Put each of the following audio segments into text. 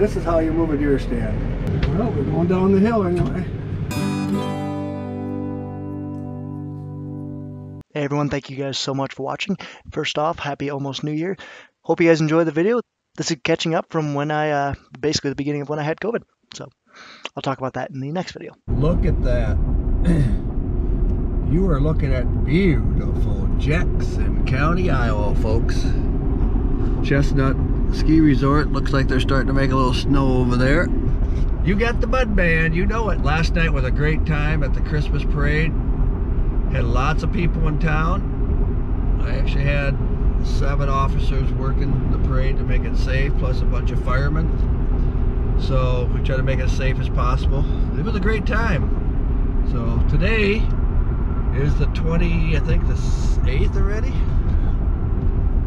This is how you move a deer stand. Well, we're going down the hill anyway. Hey everyone, thank you guys so much for watching. First off, happy almost new year. Hope you guys enjoyed the video. This is catching up from when I, uh, basically the beginning of when I had COVID. So I'll talk about that in the next video. Look at that. you are looking at beautiful Jackson County, Iowa, folks. Chestnut Ski Resort. Looks like they're starting to make a little snow over there. You got the Bud Man, you know it. Last night was a great time at the Christmas parade. Had lots of people in town. I actually had seven officers working the parade to make it safe, plus a bunch of firemen. So we try to make it as safe as possible. It was a great time. So today is the 20, I think the 8th already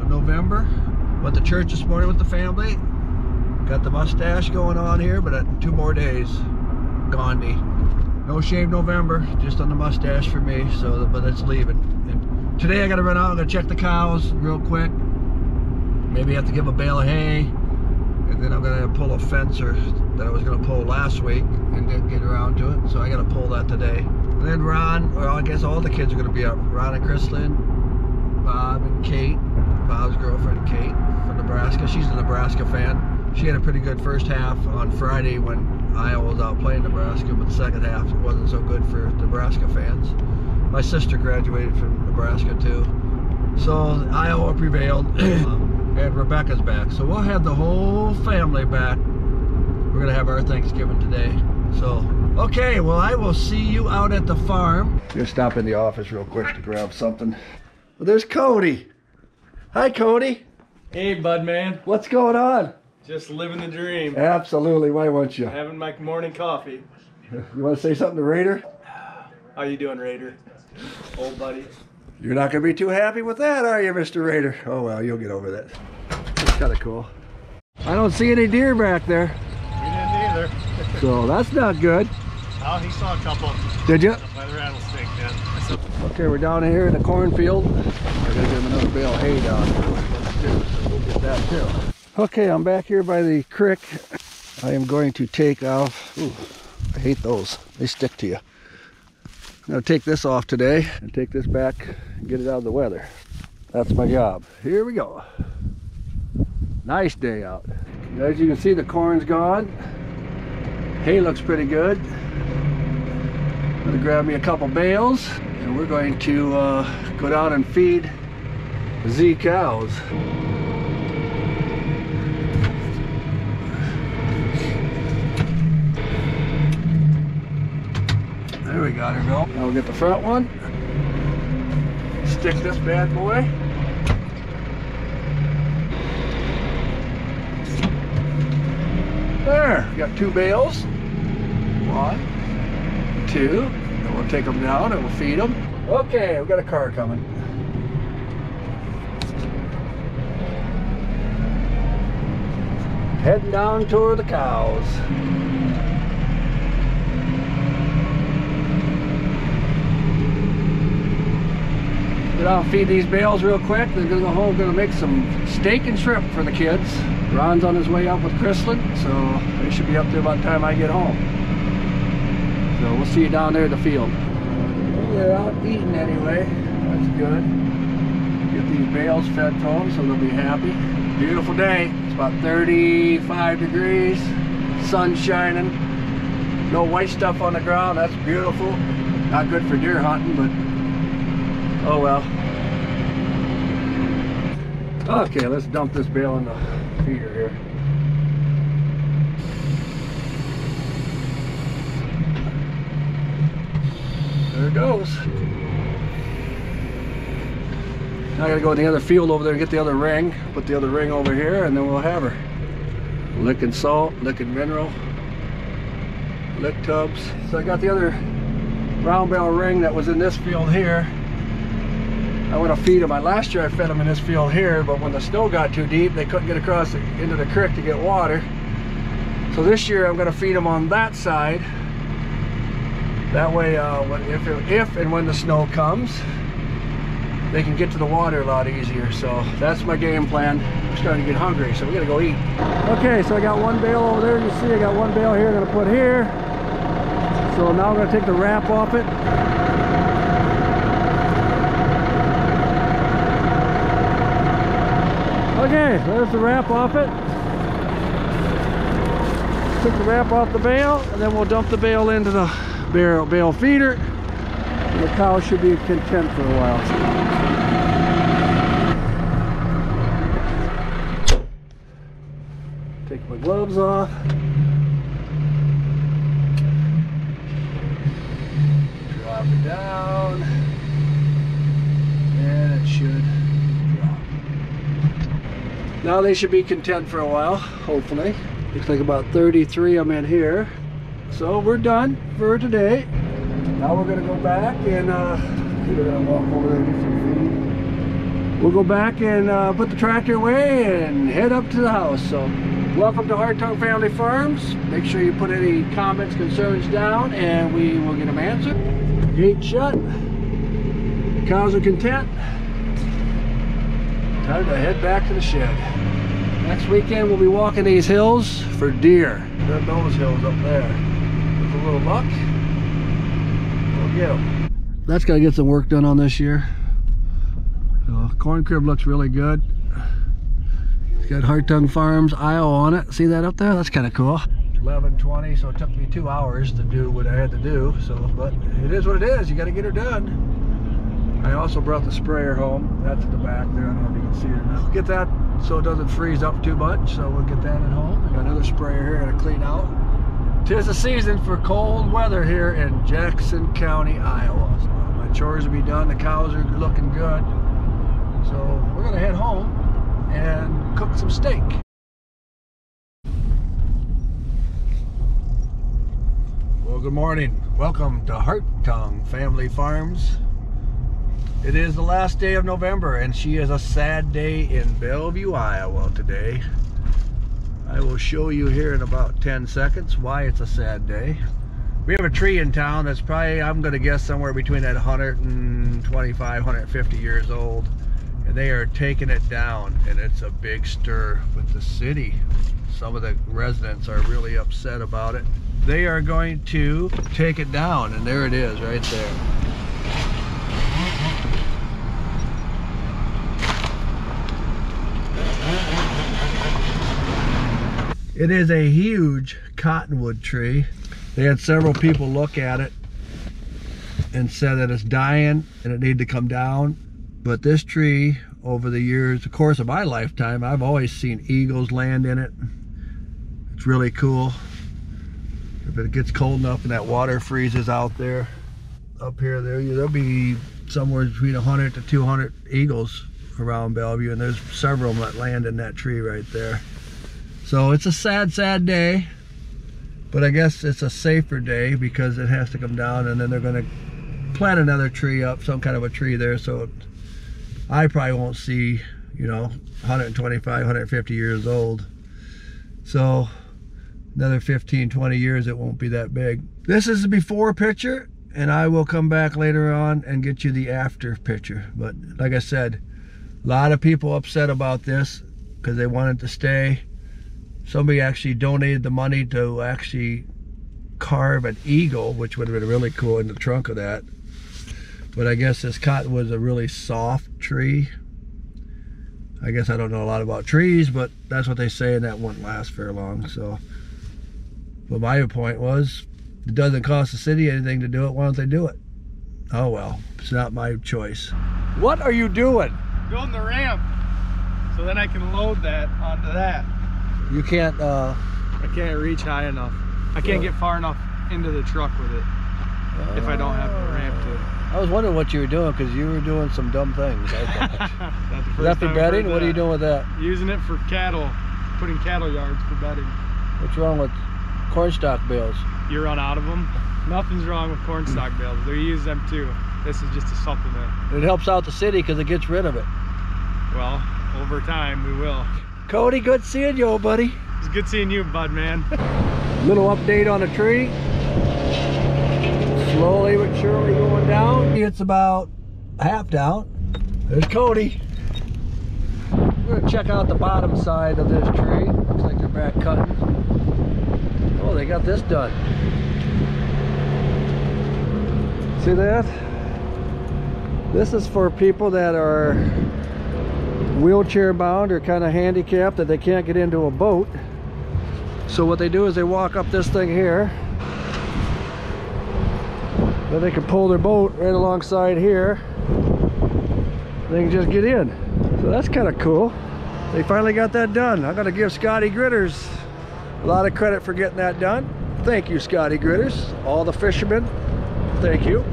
of November. Went to church this morning with the family. Got the mustache going on here, but at two more days, Gandhi. No shave November, just on the mustache for me, so but it's leaving. And today I gotta run out, I'm gonna check the cows real quick. Maybe have to give a bale of hay. And then I'm gonna pull a fencer that I was gonna pull last week and didn't get around to it. So I gotta pull that today. And then Ron, well I guess all the kids are gonna be up. Ron and Chrislyn, Bob and Kate, Bob's girlfriend Kate from Nebraska. She's a Nebraska fan. She had a pretty good first half on Friday when Iowa was out playing Nebraska, but the second half wasn't so good for Nebraska fans. My sister graduated from Nebraska too. So Iowa prevailed, um, and Rebecca's back. So we'll have the whole family back. We're gonna have our Thanksgiving today. So, okay, well I will see you out at the farm. Just stop in the office real quick to grab something. Well, there's Cody. Hi, Cody. Hey, bud man. What's going on? Just living the dream. Absolutely. Why won't you? Having my morning coffee. You want to say something to Raider? How you doing, Raider? Old buddy. You're not going to be too happy with that, are you, Mr. Raider? Oh, well, you'll get over that. It's kind of cool. I don't see any deer back there. We didn't either. so that's not good. Oh, he saw a couple. Did you? By the rattlesnake, then. Okay, we're down here in the cornfield. We're to give him another bale of hay down here. So we'll get that too. Okay, I'm back here by the creek. I am going to take off. Ooh, I hate those. They stick to you. I'm to take this off today and take this back and get it out of the weather. That's my job. Here we go. Nice day out. As you can see, the corn's gone. Hay looks pretty good. I'm to grab me a couple bales and we're going to uh, go down and feed Z cows. There we got her go. Now we'll get the front one. Stick this bad boy. There, got two bales. One, two, we'll take them down and we'll feed them. Okay, we got a car coming. Heading down toward the cows. Get out and feed these bales real quick. They're gonna go home, gonna make some steak and shrimp for the kids. Ron's on his way up with Chrislyn, so they should be up there by the time I get home. So we'll see you down there at the field. They're out eating anyway. That's good. Get these bales fed to them so they'll be happy. Beautiful day. It's about 35 degrees. Sun shining. No white stuff on the ground. That's beautiful. Not good for deer hunting, but Oh well. Okay, let's dump this bale in the feeder here. There it goes. Now I gotta go in the other field over there and get the other ring. Put the other ring over here and then we'll have her. Licking salt, licking mineral, lick tubs. So I got the other round bale ring that was in this field here. I want to feed them. Last year I fed them in this field here, but when the snow got too deep, they couldn't get across into the creek to get water. So this year I'm going to feed them on that side. That way, uh, if, if and when the snow comes, they can get to the water a lot easier. So that's my game plan. I'm starting to get hungry, so we gotta go eat. Okay, so I got one bale over there. You see, I got one bale here. I'm gonna put here. So now I'm gonna take the wrap off it. Okay, there's the wrap off it. Took the wrap off the bale, and then we'll dump the bale into the bale, bale feeder. The cow should be content for a while. Take my gloves off. Drop it down. And it should drop. Now they should be content for a while, hopefully. Looks like about 33 I'm in here. So we're done for today. Now we're gonna go back and uh, walk over there and get some food. We'll go back and uh, put the tractor away and head up to the house. So welcome to Hartung Family Farms. Make sure you put any comments, concerns down and we will get them answered. Gate shut. The cows are content. Time to head back to the shed. Next weekend we'll be walking these hills for deer. Those hills up there. Little luck, we'll get. That's got to get some work done on this year. Uh, corn crib looks really good. It's got Hartung Farms Iowa on it. See that up there? That's kind of cool. 11:20, so it took me two hours to do what I had to do. So, but it is what it is. You got to get her done. I also brought the sprayer home. That's at the back there. I don't know if you can see it or not. Get that so it doesn't freeze up too much. So we'll get that at home. I got another sprayer here to clean out. Tis the season for cold weather here in Jackson County, Iowa. So my chores will be done. The cows are looking good. So we're gonna head home and cook some steak. Well, good morning. Welcome to Hartung Family Farms. It is the last day of November, and she is a sad day in Bellevue, Iowa today. I will show you here in about 10 seconds why it's a sad day. We have a tree in town that's probably, I'm going to guess, somewhere between that 125, 150 years old. And they are taking it down, and it's a big stir with the city. Some of the residents are really upset about it. They are going to take it down, and there it is right there. It is a huge cottonwood tree. They had several people look at it and said that it's dying and it needed to come down. But this tree, over the years, the course of my lifetime, I've always seen eagles land in it. It's really cool. If it gets cold enough and that water freezes out there, up here, there, there'll be somewhere between 100 to 200 eagles around Bellevue, and there's several that land in that tree right there. So it's a sad, sad day, but I guess it's a safer day because it has to come down and then they're gonna plant another tree up, some kind of a tree there. So I probably won't see, you know, 125, 150 years old. So another 15, 20 years, it won't be that big. This is the before picture and I will come back later on and get you the after picture. But like I said, a lot of people upset about this because they wanted to stay somebody actually donated the money to actually carve an eagle, which would have been really cool in the trunk of that. But I guess this cottonwood's a really soft tree. I guess I don't know a lot about trees, but that's what they say, and that wouldn't last very long. So, but my point was, it doesn't cost the city anything to do it. Why don't they do it? Oh well, it's not my choice. What are you doing? Building the ramp so then I can load that onto that. You can't. uh I can't reach high enough. I can't Yeah. get far enough into the truck with it if I don't have a ramp to. I was wondering what you were doing because you were doing some dumb things. I. That's the that for bedding? What are you doing with that? Using it for cattle, putting cattle yards for bedding. What's wrong with cornstalk bales? You run out of them. Nothing's wrong with cornstalk bales. They use them too. This is just a supplement. It helps out the city because it gets rid of it. Well, over time we will. Cody, good seeing you, old buddy. It's good seeing you, bud man. Little update on the tree. Slowly but surely going down. It's about half down. There's Cody. We're gonna check out the bottom side of this tree. Looks like they're back cutting. Oh, they got this done. See that? This is for people that are wheelchair bound or kind of handicapped that they can't get into a boat. So what they do is they walk up this thing here. Then they can pull their boat right alongside here. They can just get in. So that's kind of cool. They finally got that done. I'm gonna give Scotty Gritters a lot of credit for getting that done. Thank you, Scotty Gritters. All the fishermen, thank you.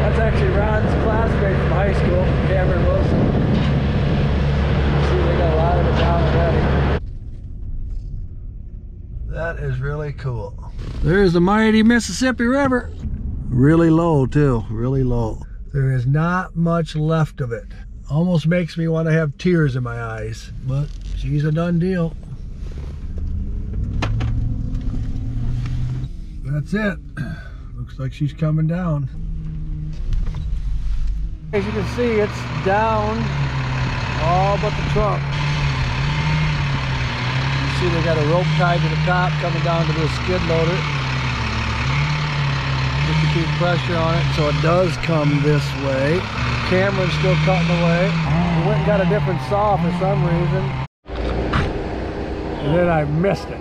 That's actually Ron's classmate from high school, Cameron Wilson. See, they got a lot of it down already. That is really cool. There's the mighty Mississippi River. Really low too, really low. There is not much left of it. Almost makes me want to have tears in my eyes, but she's a done deal. That's it. Looks like she's coming down. As you can see, it's down all but the trunk. You see they got a rope tied to the top coming down to the skid loader. Just to keep pressure on it so it does come this way. Cameron's still cutting away. We went and got a different saw for some reason. And then I missed it.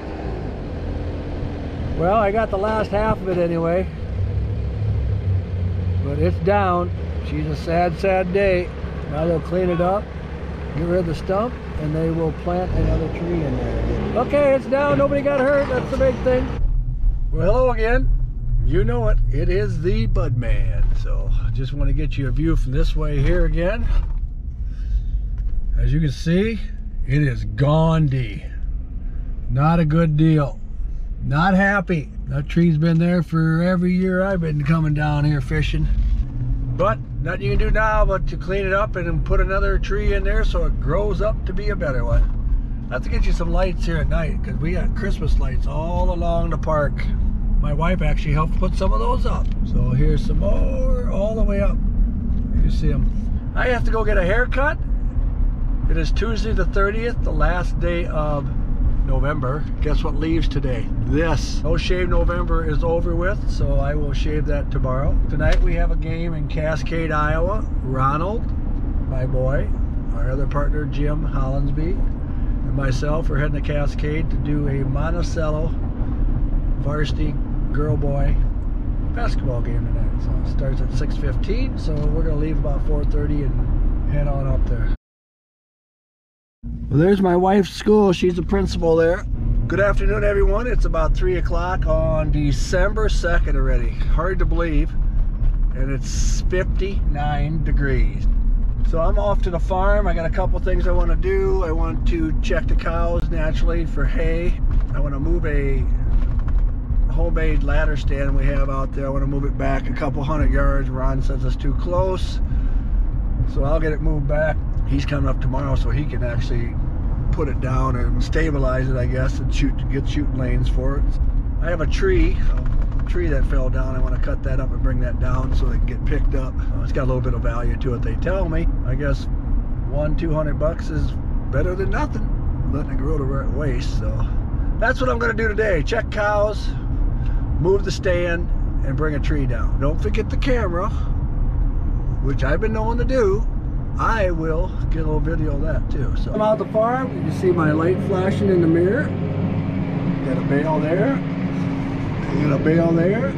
Well, I got the last half of it anyway. But it's down. She's a sad, sad day. Now they'll clean it up, get rid of the stump, and they will plant another tree in there. Okay, it's down. Nobody got hurt. That's the big thing. Well, hello again. You know it. It is the Bud Man. So I just want to get you a view from this way here again. As you can see, it is Gandhi. Not a good deal. Not happy. That tree's been there for every year I've been coming down here fishing. But nothing you can do now but to clean it up and put another tree in there so it grows up to be a better one. I have to get you some lights here at night because we got Christmas lights all along the park. My wife actually helped put some of those up. So here's some more all the way up. You see them. I have to go get a haircut. It is Tuesday the 30th, the last day of November. Guess what leaves today? This. No Shave November is over with, so I will shave that tomorrow. Tonight we have a game in Cascade, Iowa. Ronald, my boy, our other partner Jim Hollinsby, and myself are heading to Cascade to do a Monticello varsity girl boy basketball game tonight. So it starts at 6.15, so we're gonna leave about 4.30 and head on up there. Well, there's my wife's school. She's the principal there. Good afternoon, everyone. It's about 3 o'clock on December 2nd already. Hard to believe. And it's 59 degrees. So I'm off to the farm. I got a couple things I want to do. I want to check the cows naturally for hay. I want to move a homemade ladder stand we have out there. I want to move it back a couple hundred yards. Ron says it's too close. So I'll get it moved back. He's coming up tomorrow so he can actually put it down and stabilize it, I guess, and shoot get shooting lanes for it. I have a tree, a tree that fell down. I want to cut that up and bring that down so it can get picked up. Uh, it's got a little bit of value to it, they tell me. I guess one, 200 bucks is better than nothing. Letting it grow to waste, so that's what I'm going to do today. Check cows, move the stand, and bring a tree down. Don't forget the camera, which I've been known to do. I will get a little video of that too. So I'm out the farm. You can see my light flashing in the mirror. Got a bale there. I got a bale there.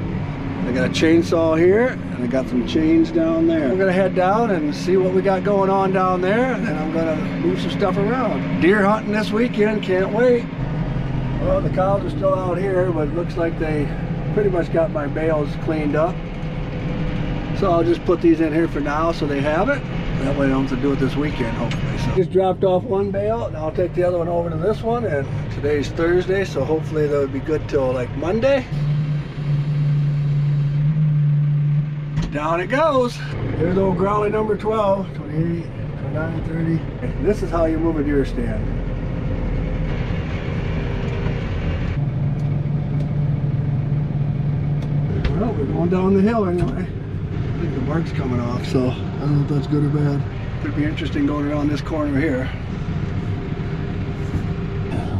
I got a chainsaw here, and I got some chains down there. We're gonna head down and see what we got going on down there, and then I'm gonna move some stuff around. Deer hunting this weekend, can't wait. Well, the cows are still out here, but it looks like they pretty much got my bales cleaned up. So I'll just put these in here for now so they have it. That way I don't have to do it this weekend, hopefully. So just dropped off one bale, and I'll take the other one over to this one. And today's Thursday, so hopefully that would be good till like Monday. Down it goes. Here's old Growly number 12, 28, 29, 30. And this is how you move a deer stand. Well, We're going down the hill anyway. The bark's coming off, so I don't know if that's good or bad. Could be interesting going around this corner here.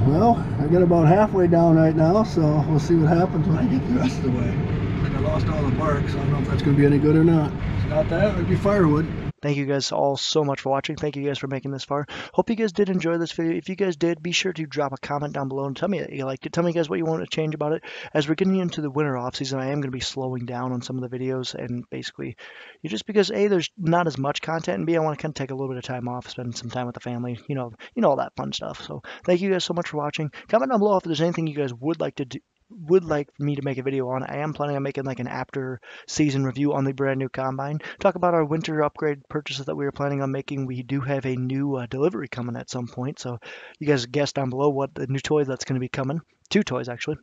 Well, I got about halfway down right now, so we'll see what happens when I get the rest of the way. I think I lost all the bark, so I don't know if that's going to be any good or not. If not that, it'd be firewood. Thank you guys all so much for watching. Thank you guys for making this far. Hope you guys did enjoy this video. If you guys did, be sure to drop a comment down below and tell me that you liked it. Tell me guys what you want to change about it. As we're getting into the winter off season, I am going to be slowing down on some of the videos and basically just because A, there's not as much content and B, I want to kind of take a little bit of time off, spend some time with the family, you know, you know all that fun stuff. So thank you guys so much for watching. Comment down below if there's anything you guys would like to do, would like for me to make a video on. I am planning on making like an after season review on the brand new combine. Talk about our winter upgrade purchases that we were planning on making. We do have a new uh, delivery coming at some point, so you guys guess down below what the new toy that's going to be coming. Two toys actually.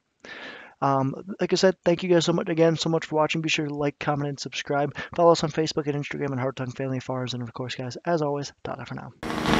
Um, like I said, thank you guys so much again, so much for watching. Be sure to like, comment, and subscribe. Follow us on Facebook and Instagram and Hartung Family Farms. And of course, guys, as always, ta for now.